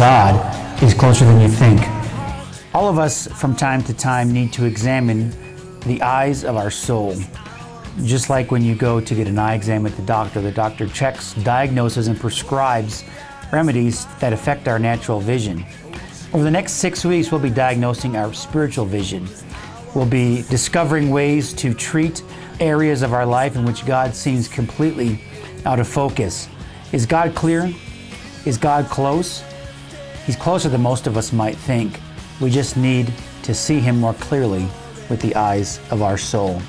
God is closer than you think. All of us, from time to time, need to examine the eyes of our soul. Just like when you go to get an eye exam at the doctor, the doctor checks, diagnoses, and prescribes remedies that affect our natural vision. Over the next six weeks, we'll be diagnosing our spiritual vision. We'll be discovering ways to treat areas of our life in which God seems completely out of focus. Is God clear? Is God close? He's closer than most of us might think. We just need to see Him more clearly with the eyes of our soul.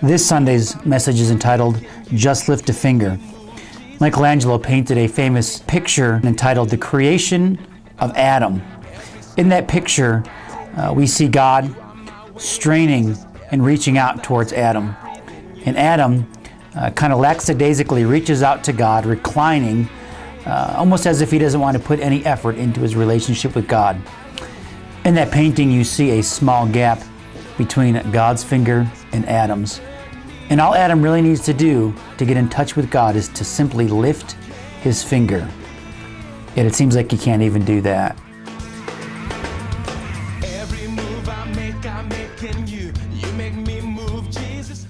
This Sunday's message is entitled Just Lift a Finger. Michelangelo painted a famous picture entitled The Creation of Adam. In that picture, uh, we see God straining and reaching out towards Adam. And Adam uh, kind of lackadaisically reaches out to God, reclining, uh, almost as if he doesn't want to put any effort into his relationship with God. In that painting, you see a small gap between God's finger and Adam's. And all Adam really needs to do to get in touch with God is to simply lift his finger. Yet it seems like he can't even do that. Every move I make, I you. You make me move, Jesus.